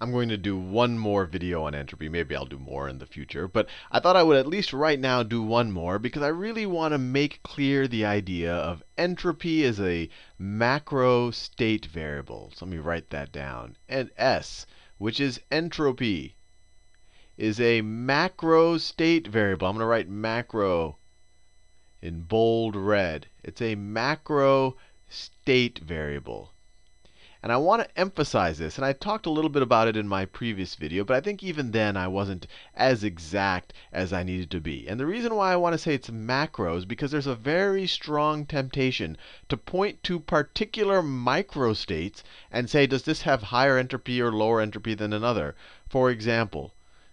I'm going to do one more video on entropy. Maybe I'll do more in the future. But I thought I would at least right now do one more because I really want to make clear the idea of entropy as a macro state variable. So let me write that down. And S, which is entropy, is a macro state variable. I'm going to write macro in bold red. It's a macro state variable. And I want to emphasize this, and I talked a little bit about it in my previous video, but I think even then I wasn't as exact as I needed to be. And the reason why I want to say it's macro is because there's a very strong temptation to point to particular microstates and say, does this have higher entropy or lower entropy than another? For example,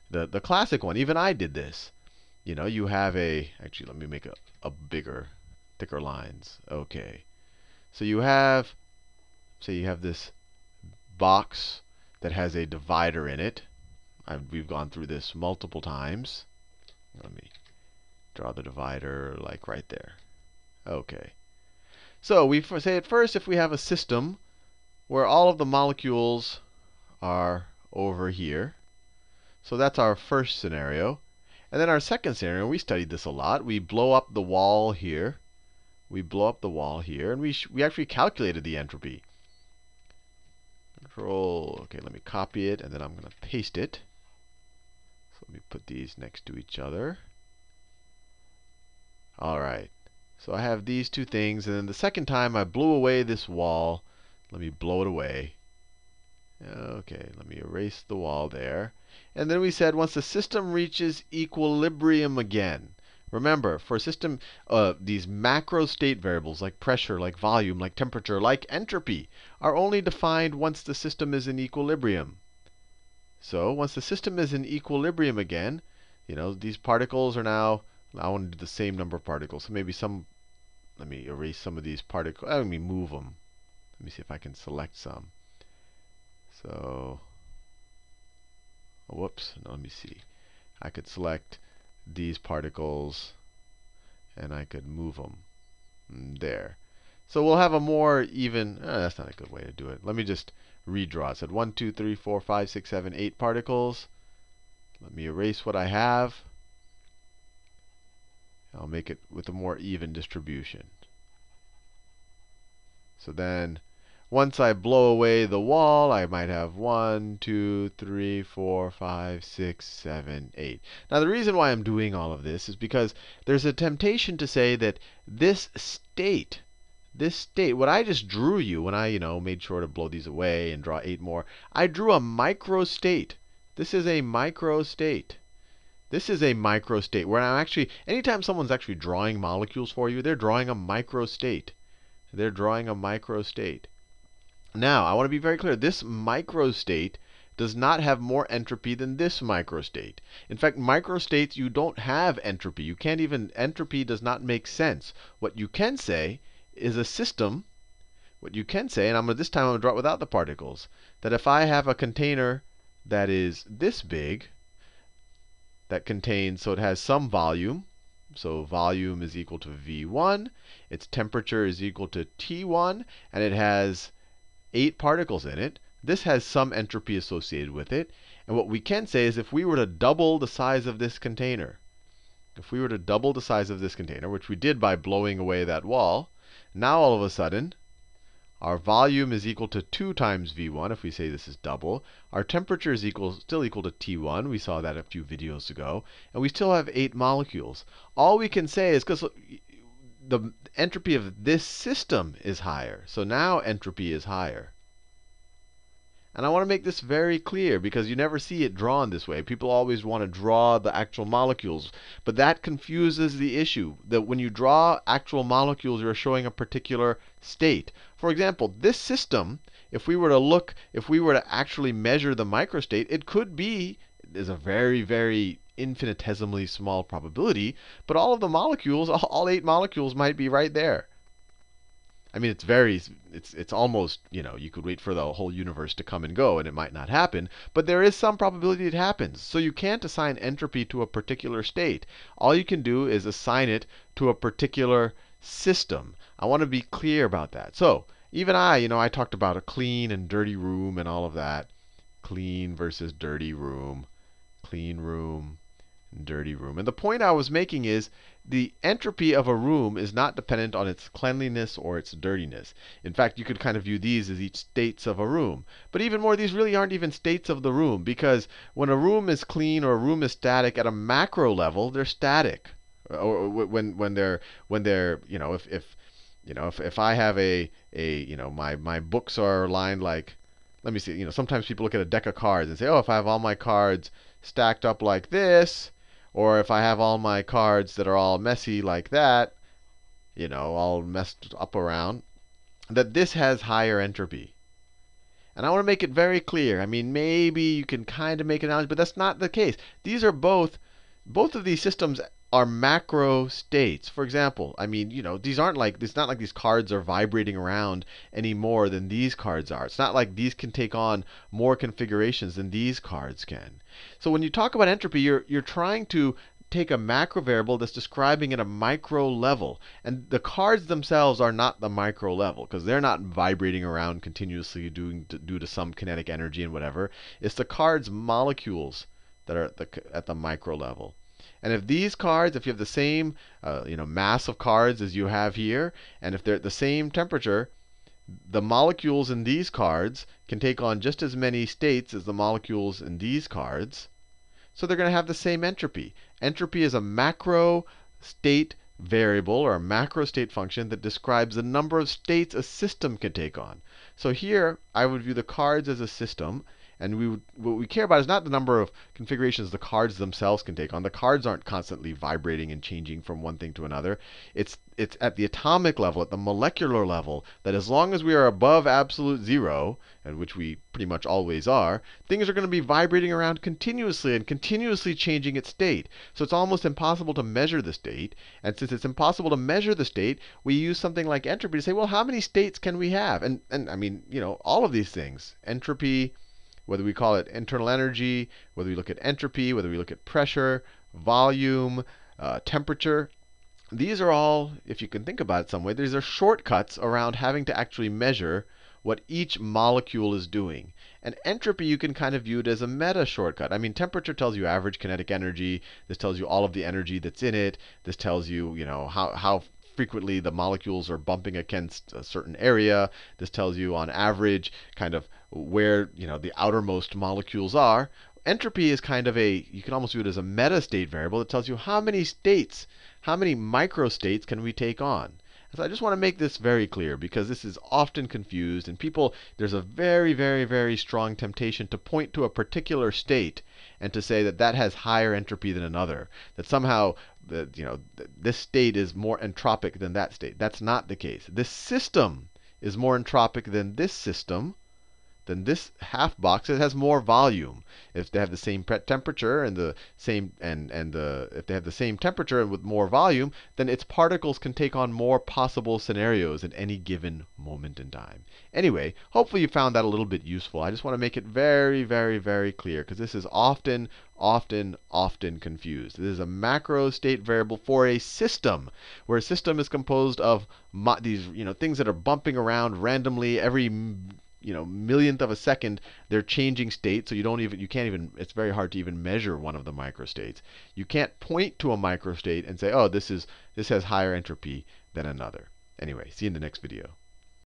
the, the classic one, even I did this. You know, you have a, actually, let me make a, a bigger, thicker lines. OK. So you have Say you have this box that has a divider in it. I've, we've gone through this multiple times. Let me draw the divider like right there. OK. So we say at first if we have a system where all of the molecules are over here. So that's our first scenario. And then our second scenario, we studied this a lot. We blow up the wall here. We blow up the wall here. And we, we actually calculated the entropy. Control, OK, let me copy it, and then I'm going to paste it. So let me put these next to each other. All right. So I have these two things, and then the second time I blew away this wall. Let me blow it away. OK, let me erase the wall there. And then we said once the system reaches equilibrium again, Remember, for a system, uh, these macro state variables like pressure, like volume, like temperature, like entropy are only defined once the system is in equilibrium. So once the system is in equilibrium again, you know, these particles are now, I want to do the same number of particles. So maybe some, let me erase some of these particles. Let me move them. Let me see if I can select some. So, whoops, no, let me see. I could select these particles, and I could move them there. So we'll have a more even, eh, that's not a good way to do it. Let me just redraw. I said 1, 2, 3, 4, 5, 6, 7, 8 particles. Let me erase what I have. I'll make it with a more even distribution. So then once I blow away the wall, I might have 1, 2, 3, 4, 5, 6, 7, 8. Now the reason why I'm doing all of this is because there's a temptation to say that this state, this state, what I just drew you when I, you know, made sure to blow these away and draw 8 more, I drew a micro state. This is a micro state. This is a micro state where I'm actually, anytime someone's actually drawing molecules for you, they're drawing a micro state. They're drawing a micro state. Now, I want to be very clear. This microstate does not have more entropy than this microstate. In fact, microstates, you don't have entropy. You can't even, entropy does not make sense. What you can say is a system, what you can say, and I'm gonna, this time I'm going to draw it without the particles, that if I have a container that is this big, that contains, so it has some volume, so volume is equal to V1, its temperature is equal to T1, and it has 8 particles in it. This has some entropy associated with it. And what we can say is if we were to double the size of this container, if we were to double the size of this container, which we did by blowing away that wall, now all of a sudden, our volume is equal to 2 times v1, if we say this is double. Our temperature is equal, still equal to T1. We saw that a few videos ago. And we still have 8 molecules. All we can say is, because the entropy of this system is higher. So now entropy is higher. And I want to make this very clear because you never see it drawn this way. People always want to draw the actual molecules. But that confuses the issue. That when you draw actual molecules, you're showing a particular state. For example, this system, if we were to look, if we were to actually measure the microstate, it could be, is a very, very infinitesimally small probability, but all of the molecules, all eight molecules might be right there. I mean, it's very, it's, it's almost, you know, you could wait for the whole universe to come and go, and it might not happen. But there is some probability it happens. So you can't assign entropy to a particular state. All you can do is assign it to a particular system. I want to be clear about that. So even I, you know, I talked about a clean and dirty room and all of that clean versus dirty room, clean room, dirty room. And the point I was making is the entropy of a room is not dependent on its cleanliness or its dirtiness. In fact, you could kind of view these as each states of a room. But even more, these really aren't even states of the room because when a room is clean or a room is static at a macro level, they're static. Or when when they're when they're you know if if you know if if I have a a you know my my books are lined like let me see you know sometimes people look at a deck of cards and say oh if I have all my cards stacked up like this or if I have all my cards that are all messy like that, you know, all messed up around, that this has higher entropy. And I want to make it very clear. I mean, maybe you can kind of make an analogy, but that's not the case. These are both, both of these systems are macro states. For example, I mean, you know, these aren't like it's not like these cards are vibrating around any more than these cards are. It's not like these can take on more configurations than these cards can. So when you talk about entropy, you're you're trying to take a macro variable that's describing at a micro level. And the cards themselves are not the micro level because they're not vibrating around continuously doing, due to some kinetic energy and whatever. It's the card's molecules that are at the, at the micro level. And if these cards, if you have the same uh, you know, mass of cards as you have here, and if they're at the same temperature, the molecules in these cards can take on just as many states as the molecules in these cards. So they're going to have the same entropy. Entropy is a macro state variable or a macro state function that describes the number of states a system can take on. So here, I would view the cards as a system. And we would, what we care about is not the number of configurations the cards themselves can take on. The cards aren't constantly vibrating and changing from one thing to another. It's, it's at the atomic level, at the molecular level, that as long as we are above absolute zero, and which we pretty much always are, things are going to be vibrating around continuously and continuously changing its state. So it's almost impossible to measure the state. And since it's impossible to measure the state, we use something like entropy to say, well, how many states can we have? And, and I mean, you know, all of these things, entropy, whether we call it internal energy, whether we look at entropy, whether we look at pressure, volume, uh, temperature. These are all, if you can think about it some way, these are shortcuts around having to actually measure what each molecule is doing. And entropy you can kind of view it as a meta shortcut. I mean, temperature tells you average kinetic energy. This tells you all of the energy that's in it. This tells you, you know, how, how frequently the molecules are bumping against a certain area. This tells you on average kind of where you know the outermost molecules are. Entropy is kind of a, you can almost view it as a meta state variable that tells you how many states, how many microstates can we take on. So I just want to make this very clear because this is often confused and people, there's a very, very, very strong temptation to point to a particular state and to say that that has higher entropy than another. That somehow that you know this state is more entropic than that state. That's not the case. This system is more entropic than this system then this half box it has more volume. If they have the same temperature and the same and and the if they have the same temperature and with more volume, then its particles can take on more possible scenarios at any given moment in time. Anyway, hopefully you found that a little bit useful. I just want to make it very, very, very clear because this is often, often, often confused. This is a macro state variable for a system, where a system is composed of these you know things that are bumping around randomly every you know millionth of a second they're changing state so you don't even you can't even it's very hard to even measure one of the microstates. You can't point to a microstate and say oh this is this has higher entropy than another. Anyway see you in the next video